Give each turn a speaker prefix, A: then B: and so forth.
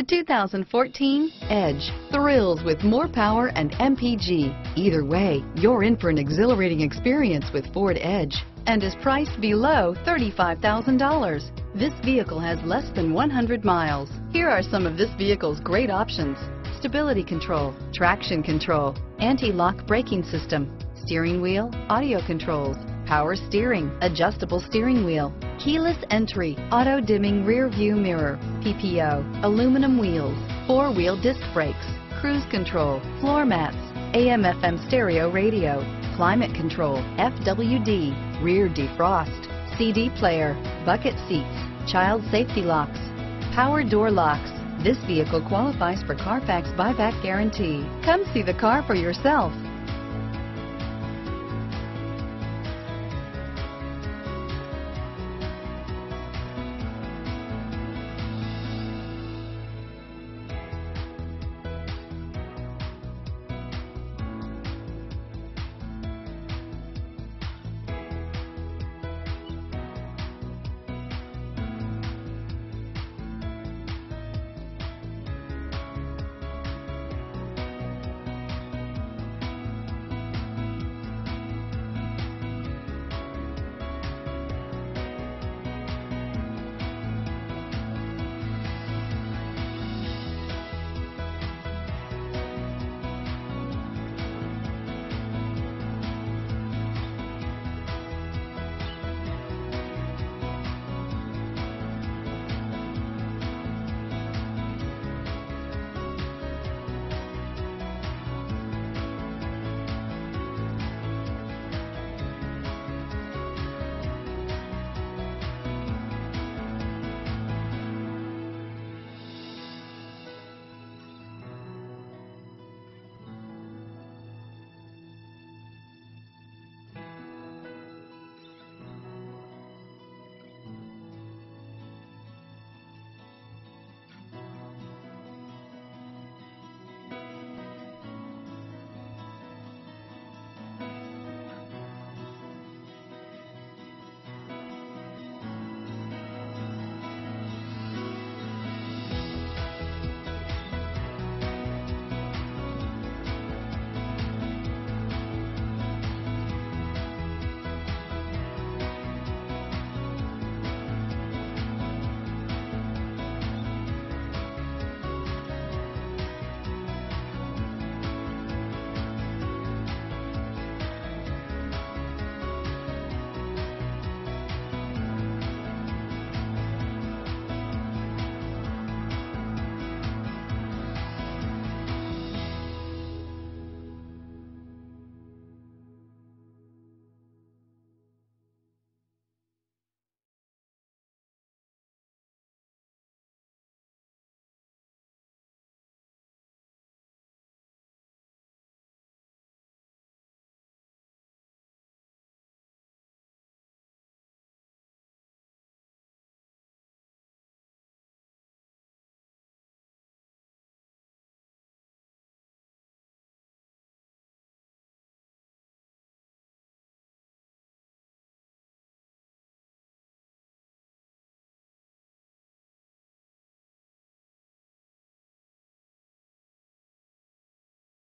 A: The 2014 Edge thrills with more power and MPG. Either way, you're in for an exhilarating experience with Ford Edge and is priced below $35,000. This vehicle has less than 100 miles. Here are some of this vehicle's great options. Stability control, traction control, anti-lock braking system, steering wheel, audio controls, power steering, adjustable steering wheel, keyless entry, auto dimming rear view mirror, PPO, aluminum wheels, four wheel disc brakes, cruise control, floor mats, AM FM stereo radio, climate control, FWD, rear defrost, CD player, bucket seats, child safety locks, power door locks. This vehicle qualifies for Carfax buyback guarantee. Come see the car for yourself.